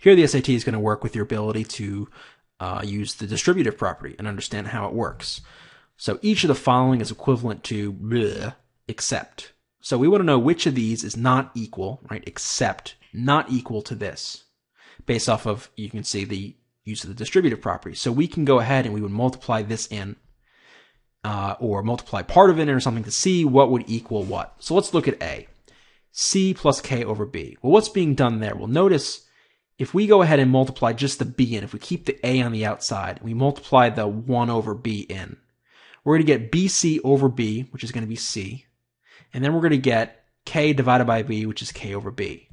Here, the SAT is going to work with your ability to uh, use the distributive property and understand how it works. So each of the following is equivalent to bleh, except. So we want to know which of these is not equal, right? Except not equal to this, based off of you can see the use of the distributive property. So we can go ahead and we would multiply this in, uh, or multiply part of it in or something to see what would equal what. So let's look at A. C plus K over B. Well, what's being done there? Well, notice if we go ahead and multiply just the B in, if we keep the A on the outside, we multiply the 1 over B in, we're going to get BC over B, which is going to be C. And then we're going to get K divided by B, which is K over B.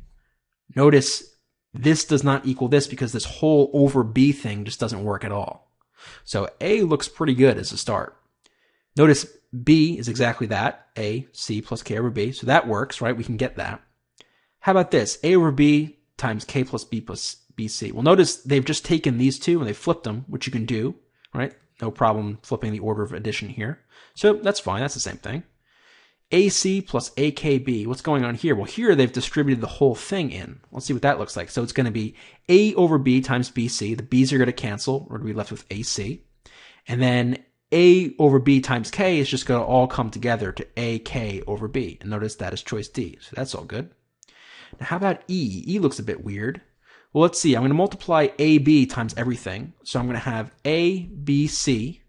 Notice this does not equal this because this whole over B thing just doesn't work at all. So A looks pretty good as a start. Notice B is exactly that. A, C plus K over B. So that works, right? We can get that. How about this? A over B times K plus B plus BC. Well, notice they've just taken these two and they flipped them, which you can do, right? No problem flipping the order of addition here. So that's fine. That's the same thing. AC plus AKB. What's going on here? Well, here they've distributed the whole thing in. Let's see what that looks like. So it's going to be A over B times BC. The B's are going to cancel. We're going to be left with AC. And then A over B times K is just going to all come together to AK over B. And notice that is choice D. So that's all good. Now, how about E? E looks a bit weird. Well, let's see. I'm going to multiply AB times everything. So I'm going to have ABC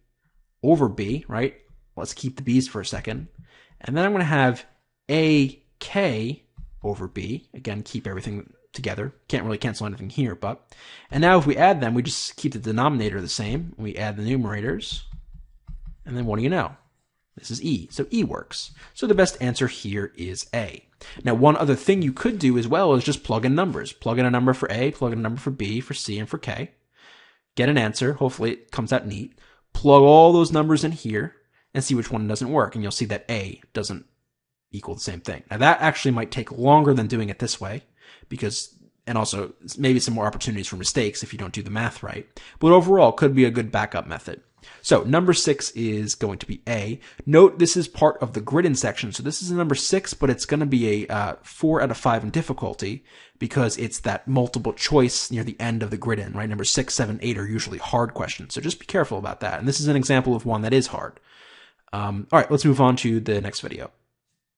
over B, right? Let's keep the B's for a second. And then I'm going to have AK over B. Again, keep everything together. Can't really cancel anything here, but. And now if we add them, we just keep the denominator the same. We add the numerators. And then what do you know? This is E. So E works. So the best answer here is A. Now, one other thing you could do as well is just plug in numbers. Plug in a number for A, plug in a number for B, for C, and for K. Get an answer. Hopefully it comes out neat. Plug all those numbers in here and see which one doesn't work. And you'll see that A doesn't equal the same thing. Now that actually might take longer than doing it this way because, and also maybe some more opportunities for mistakes if you don't do the math right. But overall could be a good backup method. So number six is going to be A. Note this is part of the grid in section. So this is a number six, but it's going to be a uh, four out of five in difficulty because it's that multiple choice near the end of the grid in, right? Number six, seven, eight are usually hard questions. So just be careful about that. And this is an example of one that is hard. Um, all right, let's move on to the next video.